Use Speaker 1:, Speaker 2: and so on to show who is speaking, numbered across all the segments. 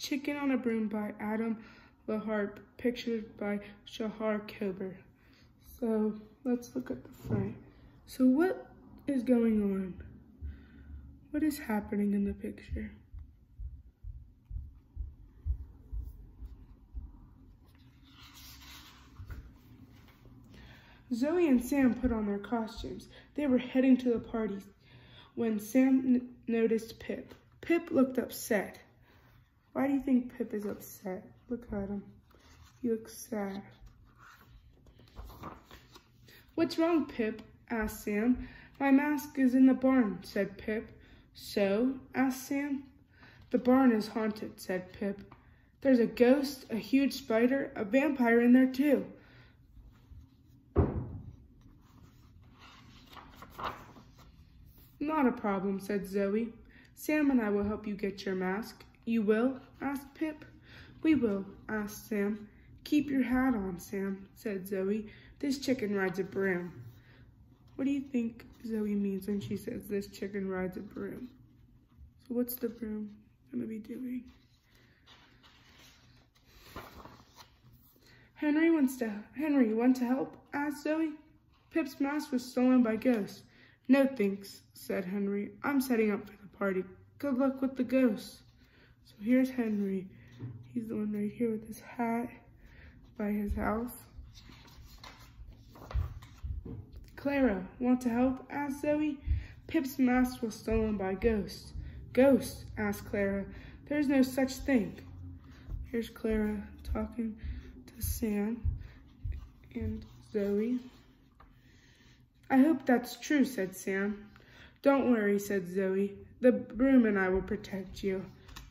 Speaker 1: Chicken on a Broom by Adam Lehrhaupt, pictured by Shahar Kober. So let's look at the front. So what is going on? What is happening in the picture? Zoe and Sam put on their costumes. They were heading to the party when Sam noticed Pip. Pip looked upset. Why do you think Pip is upset? Look at him. He looks sad. What's wrong, Pip? asked Sam. My mask is in the barn, said Pip. So? asked Sam. The barn is haunted, said Pip. There's a ghost, a huge spider, a vampire in there too. Not a problem, said Zoe. Sam and I will help you get your mask. You will? asked Pip. We will, asked Sam. Keep your hat on, Sam, said Zoe. This chicken rides a broom. What do you think Zoe means when she says this chicken rides a broom? So what's the broom gonna be doing? Henry wants to Henry, you want to help? asked Zoe. Pip's mask was stolen by ghosts. No thanks, said Henry. I'm setting up for the party. Good luck with the ghosts. So here's Henry. He's the one right here with his hat by his house. Clara, want to help? asked Zoe. Pip's mask was stolen by ghosts. Ghosts? asked Clara. There's no such thing. Here's Clara talking to Sam and Zoe. I hope that's true, said Sam. Don't worry, said Zoe. The broom and I will protect you.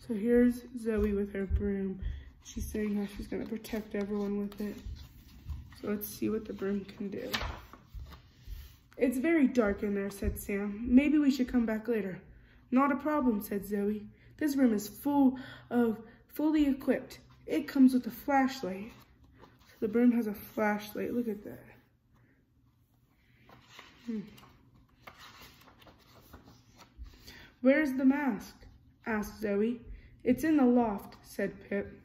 Speaker 1: So here's Zoe with her broom. She's saying how she's going to protect everyone with it. So let's see what the broom can do. It's very dark in there, said Sam. Maybe we should come back later. Not a problem, said Zoe. This room is full of, fully equipped. It comes with a flashlight. So the broom has a flashlight. Look at that. Hmm. Where's the mask? asked Zoe. It's in the loft, said Pip.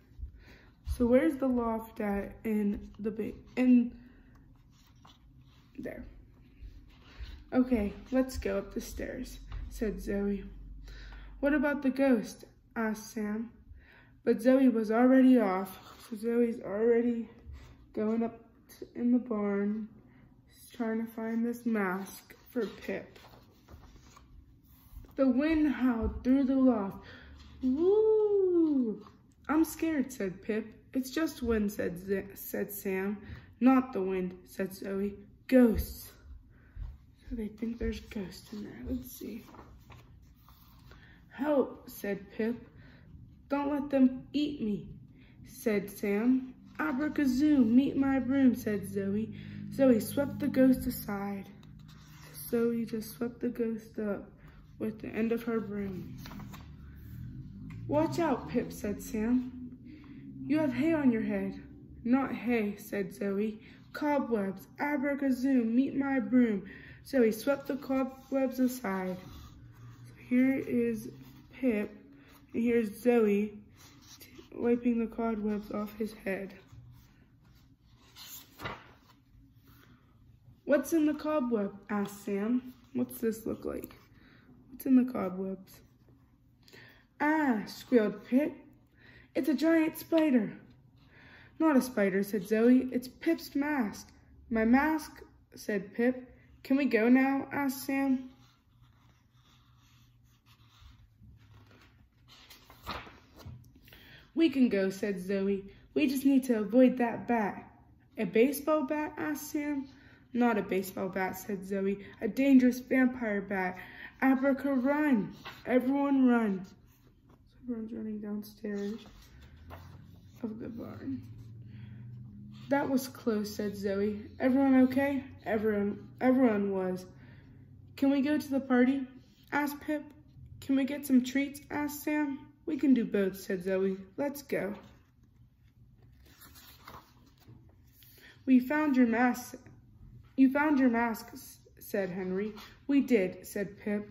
Speaker 1: So where's the loft at in the big in there? Okay, let's go up the stairs, said Zoe. What about the ghost? asked Sam. But Zoe was already off, so Zoe's already going up in the barn, trying to find this mask for Pip. The wind howled through the loft. Woo! Scared, said Pip. It's just wind, said, Z said Sam. Not the wind, said Zoe. Ghosts. So they think there's ghosts in there. Let's see. Help, said Pip. Don't let them eat me, said Sam. Abracazoo, meet my broom, said Zoe. Zoe swept the ghost aside. Zoe just swept the ghost up with the end of her broom. Watch out, Pip, said Sam. You have hay on your head. Not hay, said Zoe. Cobwebs, abracazoo, meet my broom. Zoe swept the cobwebs aside. Here is Pip, and here's Zoe wiping the cobwebs off his head. What's in the cobweb? asked Sam. What's this look like? What's in the cobwebs? Ah, squealed Pip. It's a giant spider. Not a spider, said Zoe. It's Pip's mask. My mask, said Pip. Can we go now? asked Sam. We can go, said Zoe. We just need to avoid that bat. A baseball bat? asked Sam. Not a baseball bat, said Zoe. A dangerous vampire bat. Abraca, run. Everyone run. Everyone's running downstairs of the barn. That was close, said Zoe. Everyone okay? Everyone, everyone was. Can we go to the party? asked Pip. Can we get some treats? asked Sam. We can do both, said Zoe. Let's go. We found your mask, you found your mask, said Henry. We did, said Pip.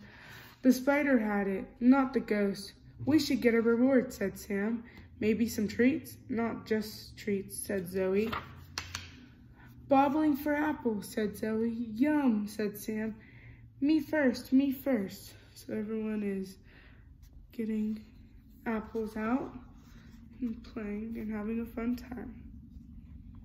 Speaker 1: The spider had it, not the ghost. We should get a reward, said Sam. Maybe some treats? Not just treats, said Zoe. Bobbling for apples, said Zoe. Yum, said Sam. Me first, me first. So everyone is getting apples out and playing and having a fun time.